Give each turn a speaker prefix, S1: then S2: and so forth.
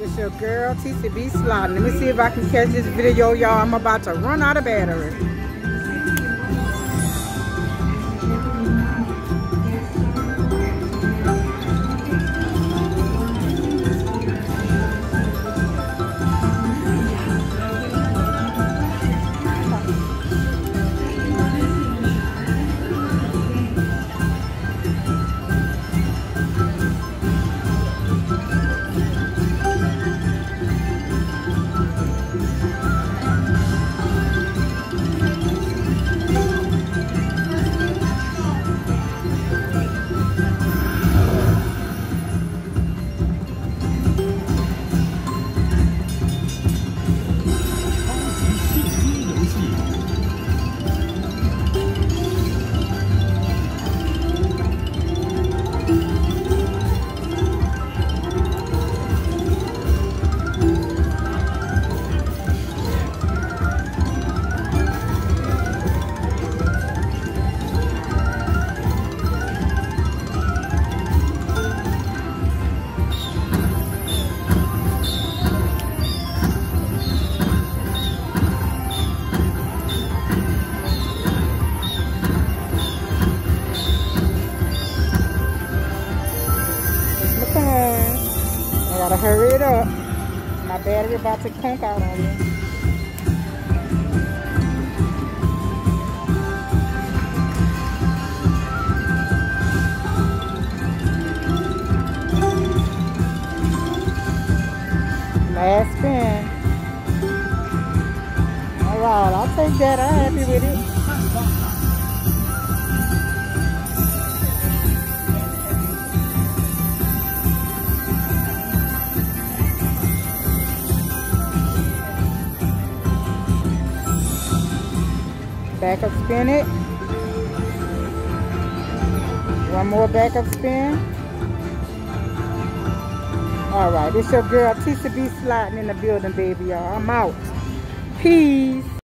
S1: It's your girl TCB Sliding. Let me see if I can catch this video, y'all. I'm about to run out of battery. Gotta hurry it up. My battery about to conk out on me. Last spin. Alright, I'll take that. I'm happy with it. Back up spin it. One more back up spin. Alright, it's your girl TCB sliding in the building, baby, y'all. I'm out. Peace.